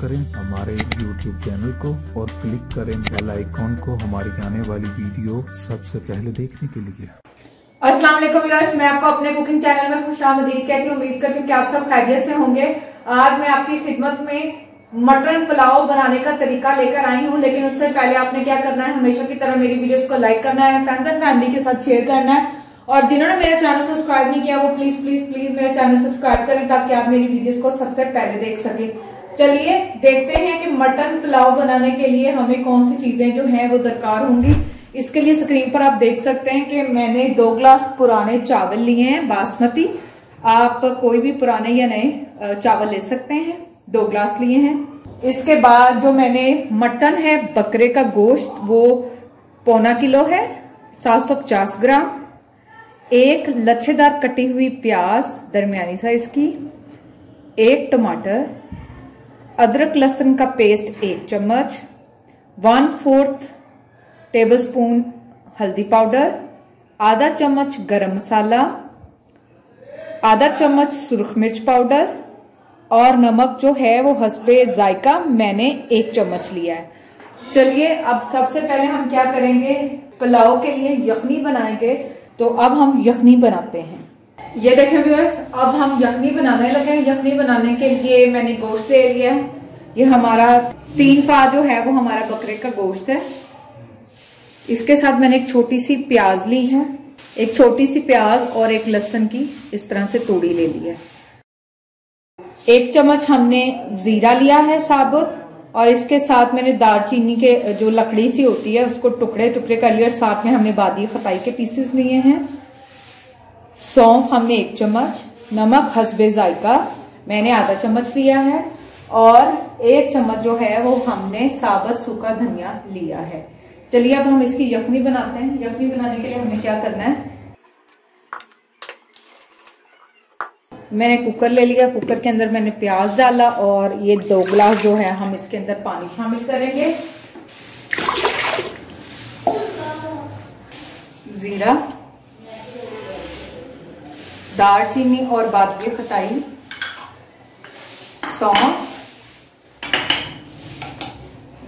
करें हमारे YouTube channel को और क्लिक करें बेल आइकॉन को हमारी आने वाली वीडियो सबसे पहले देखने के लिए। अस्सलाम वालेकुम व्यूअर्स मैं आपको अपने कुकिंग चैनल में खुश आमदीद कहती हूँ, उम्मीद करती हूँ कि आप सब खैरियत से होंगे। आज मैं आपकी खिदमत में मटन पुलाव बनाने का तरीका लेकर आई हूँ, लेकिन उससे पहले आपने क्या करना है, हमेशा की तरह मेरी वीडियोस को लाइक करना है फ्रेंड्स एंड फैमिली के साथ शेयर करना है। और जिन्होंने मेरा चैनल सब्सक्राइब नहीं किया, वो प्लीज़ प्लीज़ प्लीज़ मेरा चैनल सब्सक्राइब करें, ताकि आप मेरी वीडियोस को सबसे पहले देख सकें। चलिए देखते हैं कि मटन पुलाव बनाने के लिए हमें कौन सी चीज़ें जो हैं वो दरकार होंगी। इसके लिए स्क्रीन पर आप देख सकते हैं कि मैंने दो ग्लास पुराने चावल लिए हैं, बासमती। आप कोई भी पुराने या नए चावल ले सकते हैं। दो ग्लास लिए हैं। इसके बाद जो मैंने मटन है, बकरे का गोश्त, वो पौना किलो है 750 ग्राम। एक लच्छेदार कटी हुई प्याज, दरमियानी साइज़ की। एक टमाटर अदरक लहसुन का पेस्ट एक चम्मच वन फोर्थ टेबलस्पून हल्दी पाउडर, आधा चम्मच गरम मसाला, आधा चम्मच सुरख मिर्च पाउडर और नमक जो है वो हसबे जायका मैंने एक चम्मच लिया है। चलिए, अब सबसे पहले हम क्या करेंगे? पुलाव के लिए यखनी बनाएँगे। तो अब हम यखनी बनाते हैं। ये देखें व्यूअर्स अब हम यखनी बनाने लगे हैं। यखनी बनाने के लिए मैंने गोश्त ले लिया है। ये हमारा तीन पा जो है, वो हमारा बकरे का गोश्त है। इसके साथ मैंने एक छोटी सी प्याज ली है। एक छोटी सी प्याज और एक लहसन की इस तरह से तोड़ी ले ली है। एक चम्मच हमने जीरा लिया है साबुत, और इसके साथ मैंने दालचीनी के जो लकड़ी सी होती है, उसको टुकड़े टुकड़े कर लिया और साथ में हमने बादी खताई के पीसेस लिए हैं। सौंफ हमने एक चम्मच, नमक, हसबे जायका, मैंने आधा चम्मच लिया है, और एक चम्मच जो है वो हमने साबुत सूखा धनिया लिया है। चलिए अब हम इसकी यखनी बनाते हैं। यखनी बनाने के लिए हमें क्या करना है? मैंने कुकर ले लिया। कुकर के अंदर मैंने प्याज डाला और ये दो गिलास जो है हम इसके अंदर पानी शामिल करेंगे। जीरा। दालचीनी और बादली खटाई। सौंफ,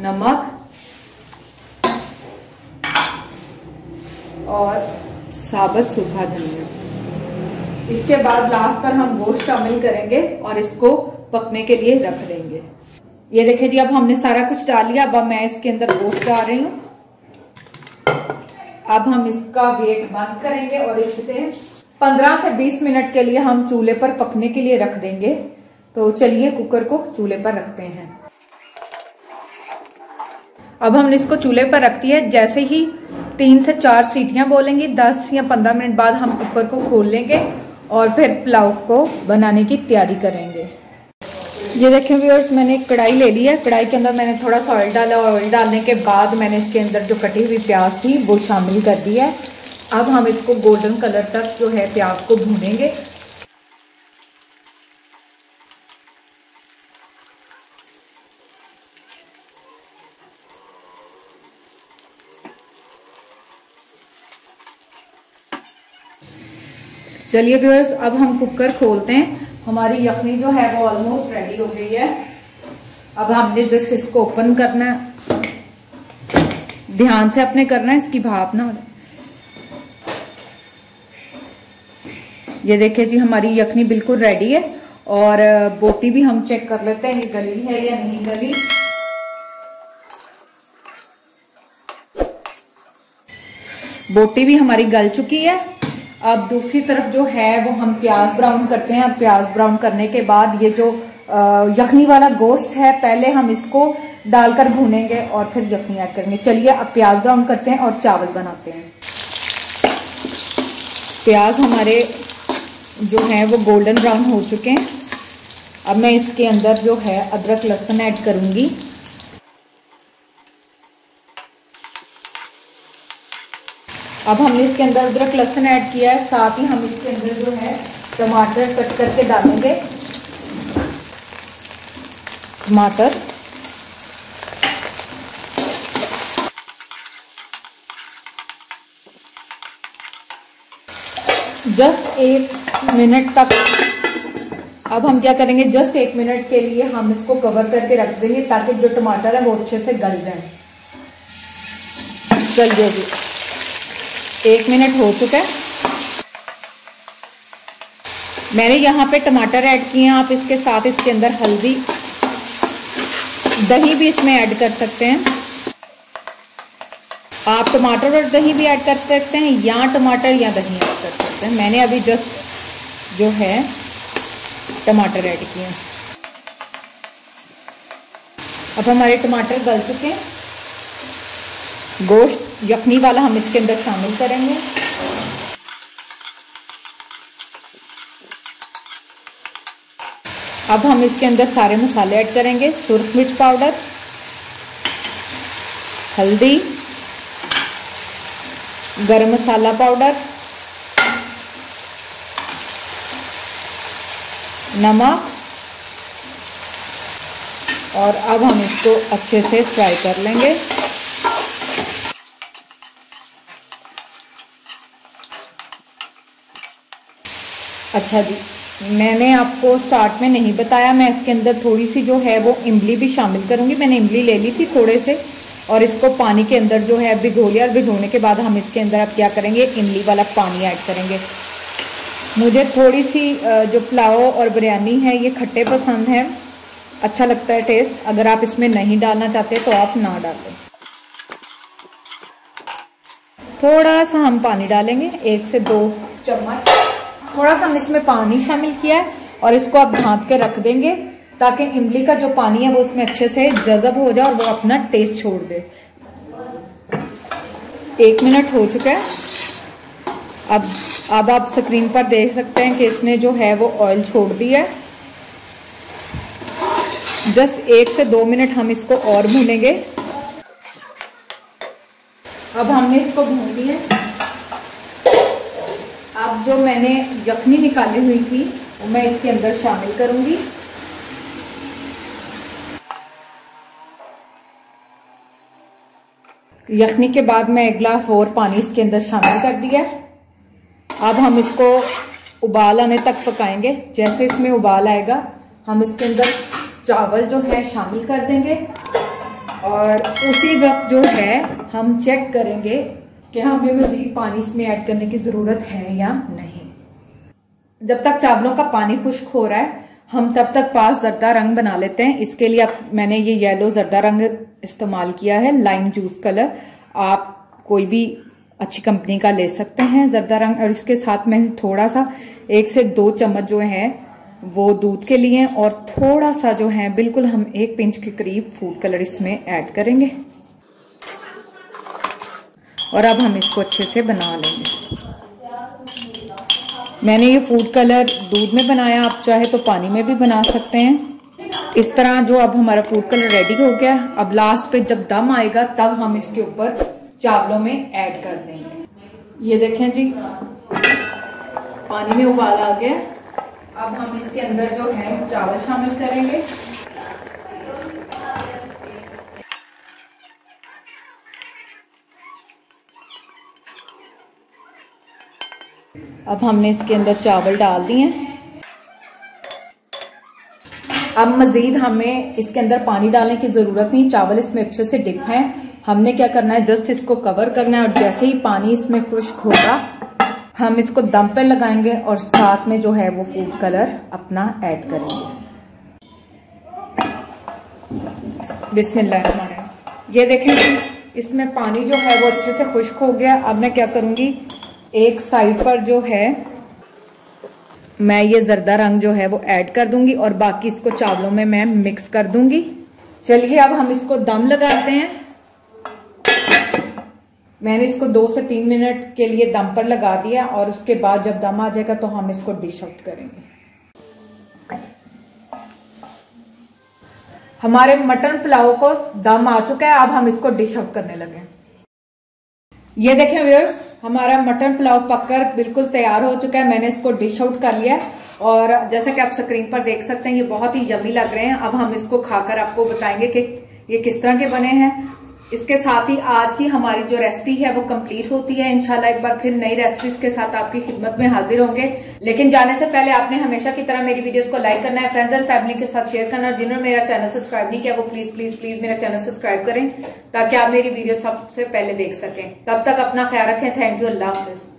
नमक, और साबुत सूखा धनिया। इसके बाद लास्ट पर हम गोश्त शामिल करेंगे और इसको पकने के लिए रख देंगे। ये देखिए जी, अब हमने सारा कुछ डाल लिया। अब मैं इसके अंदर गोश्त डाल रही हूँ। अब हम इसका वेट बंद करेंगे और इसे 15 से 20 मिनट के लिए हम चूल्हे पर पकने के लिए रख देंगे। तो चलिए कुकर को चूल्हे पर रखते हैं। अब हमने इसको चूल्हे पर रख दिया। जैसे ही तीन से चार सीटियाँ बोलेंगी, दस या पंद्रह मिनट बाद हम कुकर को खोल लेंगे और फिर पुलाव को बनाने की तैयारी करेंगे। ये देखें व्यूअर्स मैंने एक कढ़ाई ले ली है। कढ़ाई के अंदर मैंने थोड़ा सा ऑयल डाला ऑयल डालने के बाद मैंने इसके अंदर जो कटी हुई प्याज थी, वो शामिल कर दी है। अब हम इसको गोल्डन कलर तक जो है प्याज को भूनेंगे। चलिए व्यूअर्स अब हम कुकर खोलते हैं। हमारी यखनी जो है वो ऑलमोस्ट रेडी हो गई है। अब हमने जस्ट इसको ओपन करना है। ध्यान से अपने करना है, इसकी भाप ना ये देखिए जी, हमारी यखनी बिल्कुल रेडी है और बोटी भी हम चेक कर लेते हैं, ये गली है या नहीं गली। बोटी भी हमारी गल चुकी है। अब दूसरी तरफ़ जो है, वो हम प्याज ब्राउन करते हैं। प्याज ब्राउन करने के बाद ये जो यखनी वाला गोश्त है, पहले हम इसको डालकर भूनेंगे और फिर यखनी ऐड करेंगे। चलिए, अब प्याज ब्राउन करते हैं और चावल बनाते हैं। प्याज हमारे जो है वो गोल्डन ब्राउन हो चुके हैं। अब मैं इसके अंदर जो है अदरक, लहसुन ऐड करूँगी। अब हमने इसके अंदर अदरक, लहसुन ऐड किया है। साथ ही हम इसके अंदर जो है टमाटर कट करके डालेंगे। टमाटर। जस्ट एक मिनट तक। अब हम क्या करेंगे? जस्ट एक मिनट के लिए हम इसको कवर करके रख देंगे ताकि जो टमाटर है वो अच्छे से गल जाए। चलिए जी एक मिनट हो चुका है। मैंने यहाँ पे टमाटर ऐड किए हैं, आप इसके साथ इसके अंदर हल्दी, दही भी इसमें ऐड कर सकते हैं। आप टमाटर और दही भी ऐड कर सकते हैं, या टमाटर या दही ऐड कर सकते हैं। मैंने अभी जस्ट जो है, टमाटर ऐड किए अब हमारे टमाटर गल चुके हैं। गोश्त, यखनी वाला हम इसके अंदर शामिल करेंगे। अब हम इसके अंदर सारे मसाले ऐड करेंगे। सुरख मिर्च पाउडर, हल्दी गरम मसाला पाउडर, नमक, और अब हम इसको अच्छे से फ्राई कर लेंगे। अच्छा जी, मैंने आपको स्टार्ट में नहीं बताया, मैं इसके अंदर थोड़ी सी जो है वो इमली भी शामिल करूँगी। मैंने इमली ले ली थी थोड़े से। और इसको पानी के अंदर जो है भिगो लिया और भिगोने के बाद हम इसके अंदर अब क्या करेंगे, इमली वाला पानी ऐड करेंगे। मुझे थोड़ी सी जो पुलाव और बिरयानी है, ये खट्टे पसंद है। अच्छा लगता है टेस्ट अगर आप इसमें नहीं डालना चाहते तो आप ना डालें। थोड़ा सा हम पानी डालेंगे, एक से दो चम्मच। थोड़ा सा हमने इसमें पानी शामिल किया है और इसको आप ढांक के रख देंगे। ताकि इमली का जो पानी है वो उसमें अच्छे से जजब हो जाए और वो अपना टेस्ट छोड़ दे। एक मिनट हो चुका है। अब अब आप स्क्रीन पर देख सकते हैं कि इसने जो है वो ऑयल छोड़ दिया है। जस्ट एक से दो मिनट हम इसको और भूनेंगे। अब हमने इसको भून लिया अब जो मैंने यखनी निकाली हुई थी मैं इसके अंदर शामिल करूँगी। यखनी के बाद मैं एक गिलास और पानी इसके अंदर शामिल कर दिया अब हम इसको उबाल आने तक पकाएँगे। जैसे इसमें उबाल आएगा, हम इसके अंदर चावल जो है शामिल कर देंगे और उसी वक्त जो है, हम चेक करेंगे कि हमें मजीद पानी इसमें ऐड करने की ज़रूरत है या नहीं। जब तक चावलों का पानी खुश्क हो रहा है हम तब तक पास जरदा रंग बना लेते हैं। इसके लिए आप मैंने ये येलो जरदा रंग इस्तेमाल किया है लाइम जूस कलर आप कोई भी अच्छी कंपनी का ले सकते हैं जरदा रंग। और इसके साथ मैंने थोड़ा सा, एक से दो चम्मच जो है, वो दूध के लिए और थोड़ा सा जो है, बिल्कुल हम एक पिंच के करीब फ़ूड कलर इसमें ऐड करेंगे। और अब हम इसको अच्छे से बना लेंगे। मैंने ये फ़ूड कलर दूध में बनाया, आप चाहे तो पानी में भी बना सकते हैं। इस तरह जो अब हमारा फ़ूड कलर रेडी हो गया, अब लास्ट पे जब दम आएगा, तब हम इसके ऊपर चावलों में ऐड कर देंगे। ये देखें जी, पानी में उबाल आ गया। अब हम इसके अंदर जो है, चावल शामिल करेंगे। अब हमने इसके अंदर चावल डाल दिए हैं। अब मजीद हमें इसके अंदर पानी डालने की ज़रूरत नहीं, चावल इसमें अच्छे से डिप है। हमने क्या करना है, जस्ट इसको कवर करना है और जैसे ही पानी इसमें खुश्क होगा, हम इसको दम पे लगाएँगे और साथ में जो है वो फ़ूड कलर अपना ऐड करेंगे। बिस्मिल्लाह ये देखें इसमें पानी जो है वो अच्छे से खुश्क हो गया। अब मैं क्या करूँगी एक साइड पर जो है, मैं ये ज़रदा रंग जो है वो ऐड कर दूँगी और बाकी इसको चावलों में मैं मिक्स कर दूँगी। चलिए अब हम इसको दम लगाते हैं। मैंने इसको दो से तीन मिनट के लिए दम पर लगा दिया और उसके बाद जब दम आ जाएगा तो हम इसको डिश आउट करेंगे। हमारे मटन पुलाव को दम आ चुका है, अब हम इसको डिश आउट करने लगे ये देखें व्यूअर्स हमारा मटन पुलाव पककर बिल्कुल तैयार हो चुका है। मैंने इसको डिश आउट कर लिया है। और जैसा कि आप स्क्रीन पर देख सकते हैं, ये बहुत ही यमी लग रहे हैं। अब हम इसको खाकर आपको बताएँगे कि ये किस तरह के बने हैं। इसके साथ ही आज की हमारी जो रेसिपी है, वो कंप्लीट होती है। इनशाला एक बार फिर नई रेसिपीज़ के साथ आपकी खिदमत में हाजिर होंगे। लेकिन जाने से पहले आपने हमेशा की तरह मेरी वीडियोस को लाइक करना है फ्रेंड्स एंड फैमिली के साथ शेयर करना। जिन्होंने मेरा चैनल सब्सक्राइब नहीं किया, वो प्लीज़ प्लीज़ प्लीज़ मेरा चैनल सब्सक्राइब करें, ताकि आप मेरी वीडियो सबसे पहले देख सकें। तब तक अपना ख्याल रखें। थैंक यू अल्लाह हाफिज।